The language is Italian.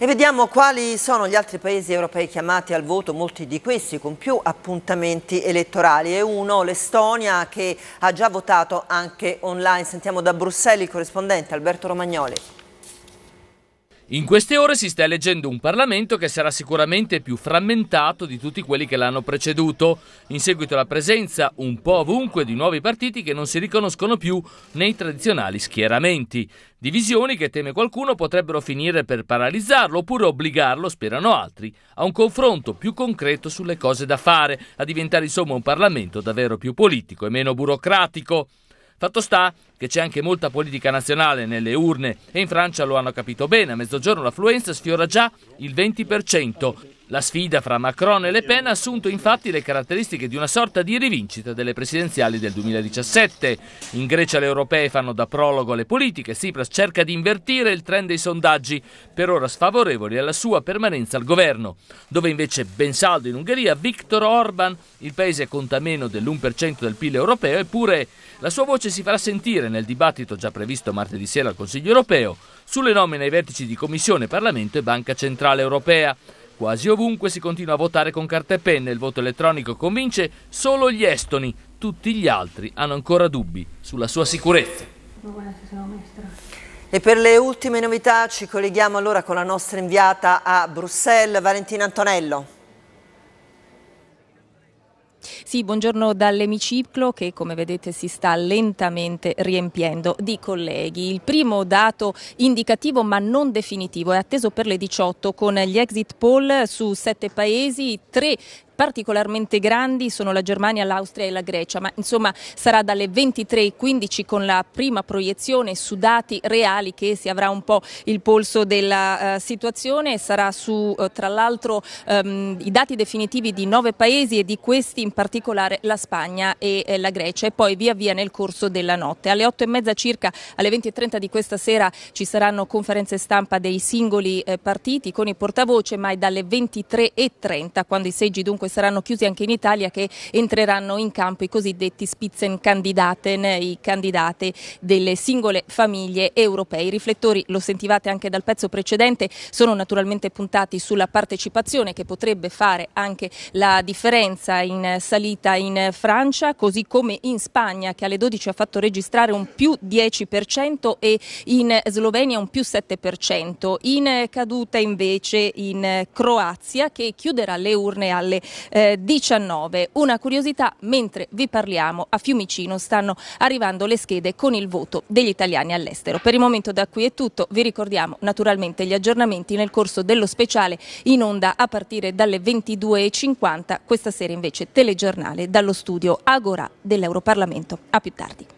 E vediamo quali sono gli altri paesi europei chiamati al voto, molti di questi con più appuntamenti elettorali. E uno, l'Estonia, che ha già votato anche online. Sentiamo da Bruxelles il corrispondente Alberto Romagnoli. In queste ore si sta eleggendo un Parlamento che sarà sicuramente più frammentato di tutti quelli che l'hanno preceduto, in seguito alla presenza un po' ovunque di nuovi partiti che non si riconoscono più nei tradizionali schieramenti. Divisioni che teme qualcuno potrebbero finire per paralizzarlo oppure obbligarlo, sperano altri, a un confronto più concreto sulle cose da fare, a diventare insomma un Parlamento davvero più politico e meno burocratico. Fatto sta che c'è anche molta politica nazionale nelle urne e in Francia lo hanno capito bene. A mezzogiorno l'affluenza sfiora già il 20%. La sfida fra Macron e Le Pen ha assunto infatti le caratteristiche di una sorta di rivincita delle presidenziali del 2017. In Grecia le europee fanno da prologo alle politiche, Tsipras cerca di invertire il trend dei sondaggi, per ora sfavorevoli alla sua permanenza al governo, dove invece ben saldo in Ungheria Viktor Orban, il paese conta meno dell'1% del PIL europeo, eppure la sua voce si farà sentire nel dibattito già previsto martedì sera al Consiglio europeo sulle nomine ai vertici di Commissione, Parlamento e Banca Centrale Europea. Quasi ovunque si continua a votare con carta e penna, il voto elettronico convince solo gli estoni, tutti gli altri hanno ancora dubbi sulla sua sicurezza. E per le ultime novità ci colleghiamo allora con la nostra inviata a Bruxelles, Valentina Antonello. Sì, buongiorno dall'emiciclo che come vedete si sta lentamente riempiendo di colleghi. Il primo dato indicativo ma non definitivo è atteso per le 18 con gli exit poll su sette paesi, tre particolarmente grandi sono la Germania, l'Austria e la Grecia, ma insomma sarà dalle 23.15 con la prima proiezione su dati reali che si avrà un po' il polso della uh, situazione, sarà su uh, tra l'altro um, i dati definitivi di nove paesi e di questi in particolare la Spagna e eh, la Grecia e poi via via nel corso della notte. Alle 8 e mezza circa, alle 20.30 di questa sera ci saranno conferenze stampa dei singoli eh, partiti con i portavoce, ma è dalle 23.30 quando i seggi dunque saranno chiusi anche in Italia che entreranno in campo i cosiddetti Spitzenkandidaten, i candidati delle singole famiglie europee. I riflettori, lo sentivate anche dal pezzo precedente, sono naturalmente puntati sulla partecipazione che potrebbe fare anche la differenza in salita in Francia, così come in Spagna che alle 12 ha fatto registrare un più 10% e in Slovenia un più 7%. In caduta invece in Croazia che chiuderà le urne alle 19. Una curiosità, mentre vi parliamo, a Fiumicino stanno arrivando le schede con il voto degli italiani all'estero. Per il momento da qui è tutto, vi ricordiamo naturalmente gli aggiornamenti nel corso dello speciale in onda a partire dalle 22.50, questa sera invece telegiornale dallo studio Agora dell'Europarlamento. A più tardi.